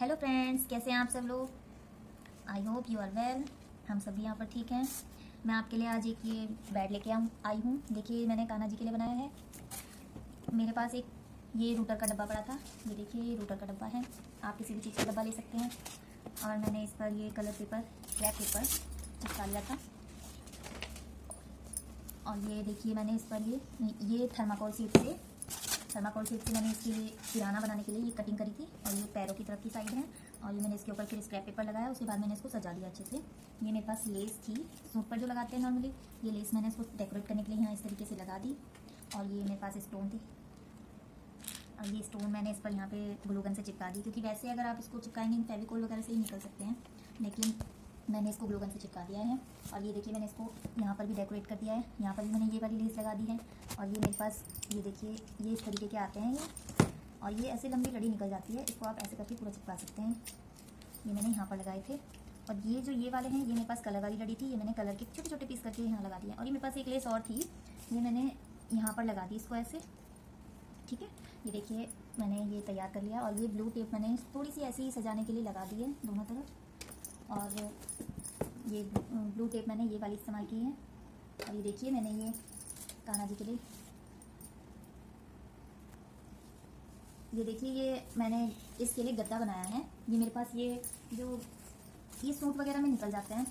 Hello friends कैसे हैं आप सब लोग? I hope you are well हम सभी यहाँ पर ठीक हैं। मैं आपके लिए आज एक ये बेड लेके आई हूँ। देखिए, मैंने कान्हा जी के लिए बनाया है। मेरे पास एक ये रूटर का डब्बा पड़ा था। ये देखिए, ये रूटर का डब्बा है। आप किसी भी चीज़ का डब्बा ले सकते हैं। और मैंने इस पर ये कलर पेपर ब्लैक पेपर चिपका लिया था। और ये देखिए, मैंने इस पर ये ये थर्माकोल सीट से थर्माकोल शीट से मैंने इसकी किराना बनाने के लिए ये कटिंग करी थी और ये पैरों की तरफ़ की साइड है और ये मैंने इसके ऊपर फिर स्क्रैप पेपर लगाया, उसके बाद मैंने इसको सजा दिया अच्छे से। ये मेरे पास लेस थी सूट पर जो लगाते हैं नॉर्मली ये लेस मैंने इसको डेकोरेट करने के लिए यहाँ इस तरीके से लगा दी और ये मेरे पास स्टोन थी। और ये स्टोन मैंने इस पर यहाँ पे ग्लूगन से चिपका दी, क्योंकि वैसे अगर आप इसको चिपकाएँगे फेविकोल वगैरह से ही निकल सकते हैं। लेकिन मैंने इसको ग्लूगन से चिपका दिया है। और ये देखिए मैंने इसको यहाँ पर भी डेकोरेट कर दिया है। यहाँ पर भी मैंने ये वाली लेस लगा दी है। और ये मेरे पास, ये देखिए, ये इस तरीके के आते हैं ये। और ये ऐसे लंबी लड़ी निकल जाती है। इसको आप ऐसे करके पूरा चिपका सकते हैं। ये मैंने यहाँ पर लगाए थे। और ये जो ये वाले हैं, ये मेरे पास कलर वाली लड़ी थी। ये मैंने कलर के छोटे छोटे पीस करके यहाँ लगा दिया। और ये मेरे पास एक लेस और थी। ये मैंने यहाँ पर लगा दी इसको ऐसे। ठीक है? ये देखिए, मैंने ये तैयार कर लिया। और ये ब्लू टेप मैंने थोड़ी सी ऐसे ही सजाने के लिए लगा दी है दोनों तरफ़। और ये ब्लू टेप मैंने ये वाली इस्तेमाल की है। और ये देखिए मैंने ये कान्हा जी के लिए। ये देखिए, ये मैंने इसके लिए गद्दा बनाया है। ये मेरे पास ये, जो, ये सूट वगैरह में निकल जाते हैं।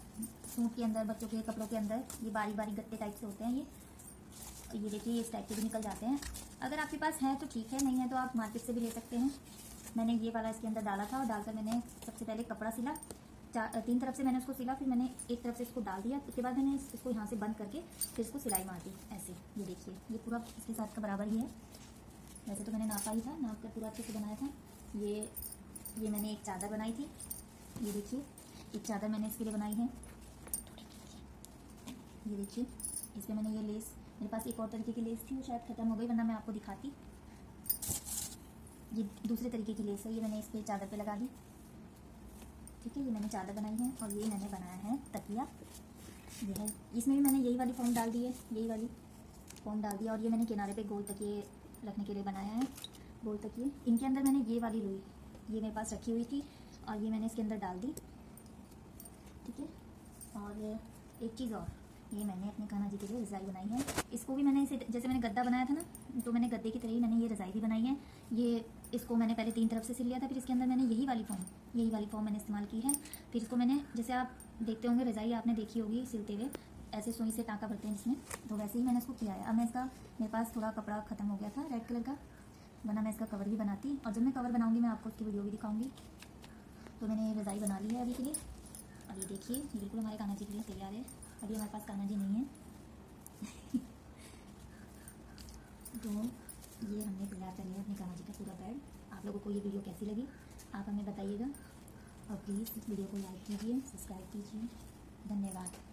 सूट के अंदर, बच्चों के कपड़ों के अंदर, ये बारी बारी गत्ते टाइप से होते हैं ये। ये देखिए, इस टाइप के भी निकल जाते हैं। अगर आपके पास है तो ठीक है, नहीं है तो आप मार्केट से भी ले सकते हैं। मैंने ये वाला इसके अंदर डाला था और डालकर मैंने सबसे पहले कपड़ा सिला। तीन तरफ़ से मैंने उसको सिला, फिर मैंने एक तरफ़ से इसको डाल दिया, उसके बाद मैंने इसको यहाँ से बंद करके फिर इसको सिलाई मार दी, ऐसे, ये देखिए, ये पूरा इसके साथ का बराबर ही है। वैसे तो मैंने नापा ही था, नाप कर पूरा अच्छे से बनाया था। ये ये मैंने एक चादर बनाई थी, ये देखिए, एक चादर मैंने इसके लिए बनाई है। ये देखिए इस पर मैंने ये लेस, मेरे पास एक और तरीके की लेस थी, वो शायद ख़त्म हो गई, वरना मैं आपको दिखाती। ये दूसरे तरीके की लेस है, ये मैंने इस पर चादर पे लगा दी। ठीक है ये मैंने चादर बनाई है और ये मैंने बनाया है तकिया। ये है। इसमें भी मैंने यही वाली फॉर्म डाल दी है, यही वाली फॉर्म डाल दिया और ये मैंने किनारे पे गोल तकिए रखने के लिए बनाया है, गोल तकिए। इनके अंदर मैंने ये वाली रुई ये मेरे पास रखी हुई थी और ये मैंने इसके अंदर डाल दी। ठीक है? और एक चीज़ और, ये मैंने अपने खाना जी के लिए रज़ाई बनाई है। इसको भी मैंने इसे, जैसे मैंने गद्दा बनाया था ना तो मैंने गद्दे की तरह ही मैंने ये रज़ाई भी बनाई है। ये इसको मैंने पहले तीन तरफ़ से सिल लिया था, फिर इसके अंदर मैंने यही वाली फॉर्म यही वाली फॉर्म मैंने इस्तेमाल की है। फिर इसको मैंने, जैसे आप देखते होंगे, रज़ाई आपने देखी होगी सिलते हुए, ऐसे सुई से टाँका भरते हैं इसमें तो वैसे ही मैंने इसको किया है। अब मैं इसका, मेरे पास थोड़ा कपड़ा ख़त्म हो गया था रेड कलर का, वरना मैं इसका कवर भी बनाती। और जब मैं कवर बनाऊँगी, मैं आपको उसकी वीडियो भी दिखाऊँगी। तो मैंने रज़ाई बना ली है अभी के लिए। अभी देखिए बिल्कुल हमारे कान्हा जी के लिए तैयार है। अभी हमारे पास कान्हा जी नहीं है तो ये हमने तैयार कर लिया अपने कान्हा जी का पूरा बेड आप लोगों को ये वीडियो कैसी लगी, आप हमें बताइएगा। और प्लीज़ इस वीडियो को लाइक कीजिए सब्सक्राइब कीजिए। धन्यवाद।